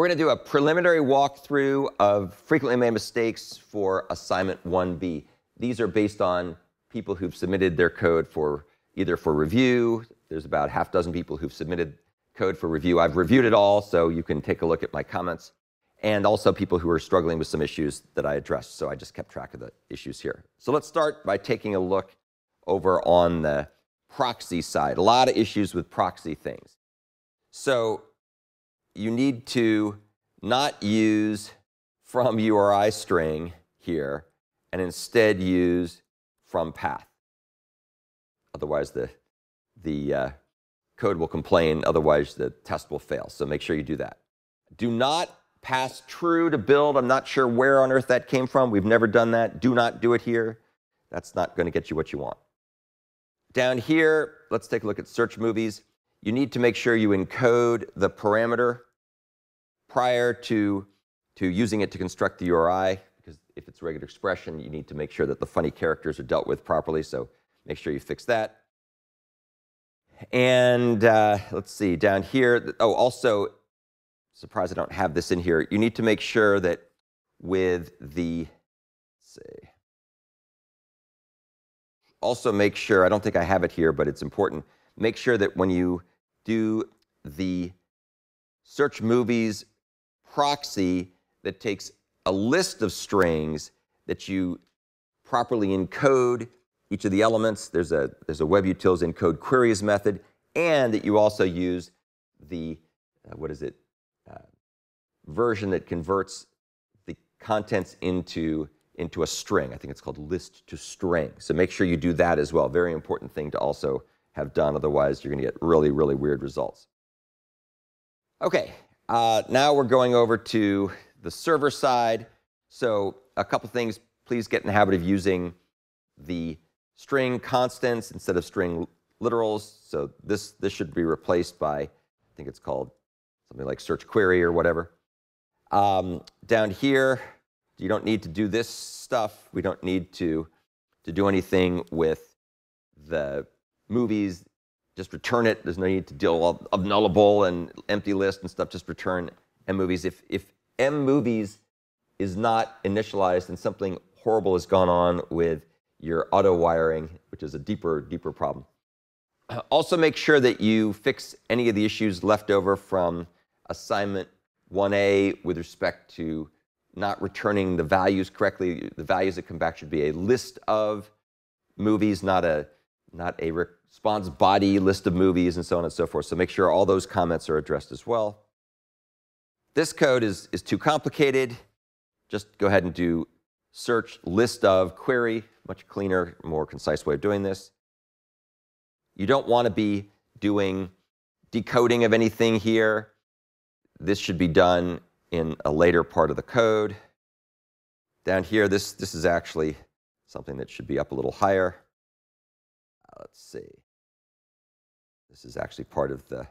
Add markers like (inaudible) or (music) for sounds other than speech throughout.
We're going to do a preliminary walkthrough of frequently made mistakes for assignment 1B. These are based on people who've submitted their code for either for review. There's about half dozen people who've submitted code for review. I've reviewed it all, so you can take a look at my comments. And also people who are struggling with some issues that I addressed. So I just kept track of the issues here. So let's start by taking a look over on the proxy side. A lot of issues with proxy things. So you need to not use from URI string here and instead use from path. Otherwise, the, the uh, code will complain. Otherwise, the test will fail. So make sure you do that. Do not pass true to build. I'm not sure where on earth that came from. We've never done that. Do not do it here. That's not going to get you what you want. Down here, let's take a look at search movies. You need to make sure you encode the parameter prior to, to using it to construct the URI, because if it's regular expression, you need to make sure that the funny characters are dealt with properly, so make sure you fix that. And uh, let's see, down here, oh, also, surprised I don't have this in here, you need to make sure that with the, see, also make sure, I don't think I have it here, but it's important, make sure that when you do the search movies proxy that takes a list of strings that you properly encode each of the elements. There's a, there's a web utils encode queries method, and that you also use the, uh, what is it, uh, version that converts the contents into into a string. I think it's called list to string. So make sure you do that as well. Very important thing to also have done. Otherwise, you're going to get really, really weird results. Okay, uh, now we're going over to the server side. So a couple things. Please get in the habit of using the string constants instead of string literals. So this, this should be replaced by, I think it's called something like search query or whatever. Um, down here, you don't need to do this stuff. We don't need to, to do anything with the movies. Just return it. There's no need to deal with nullable and empty list and stuff. Just return M movies. If, if M movies is not initialized and something horrible has gone on with your auto wiring, which is a deeper, deeper problem. Uh, also make sure that you fix any of the issues left over from assignment 1A with respect to not returning the values correctly. The values that come back should be a list of movies, not a, not a response body list of movies and so on and so forth. So make sure all those comments are addressed as well. This code is, is too complicated. Just go ahead and do search list of query, much cleaner, more concise way of doing this. You don't want to be doing decoding of anything here. This should be done in a later part of the code. Down here, this, this is actually something that should be up a little higher. Let's see. This is actually part of the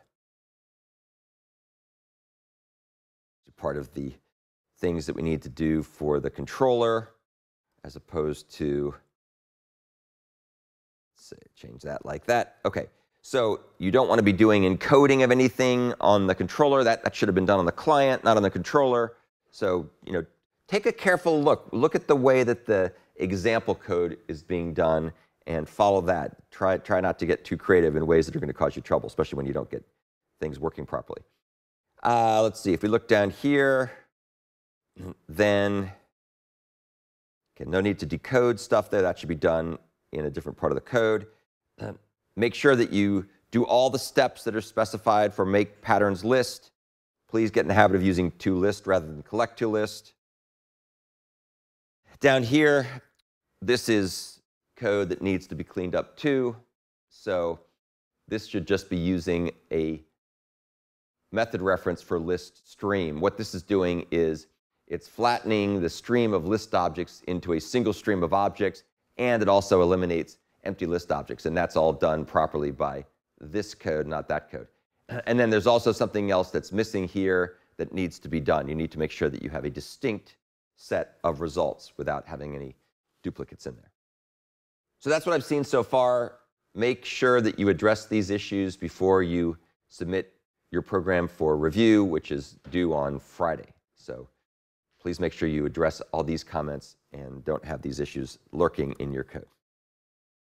part of the things that we need to do for the controller as opposed to, let's say, change that like that. Okay, so you don't want to be doing encoding of anything on the controller. That, that should have been done on the client, not on the controller. So, you know, take a careful look. Look at the way that the example code is being done and follow that. Try, try not to get too creative in ways that are going to cause you trouble, especially when you don't get things working properly. Uh, let's see, if we look down here, then, okay, no need to decode stuff there. That should be done in a different part of the code. Um, Make sure that you do all the steps that are specified for make patterns list. Please get in the habit of using to list rather than collect to list. Down here, this is code that needs to be cleaned up too. So this should just be using a method reference for list stream. What this is doing is it's flattening the stream of list objects into a single stream of objects, and it also eliminates empty list objects. And that's all done properly by this code, not that code. (clears throat) And then there's also something else that's missing here that needs to be done. You need to make sure that you have a distinct set of results without having any duplicates in there. So that's what I've seen so far. Make sure that you address these issues before you submit your program for review, which is due on Friday. So please make sure you address all these comments and don't have these issues lurking in your code.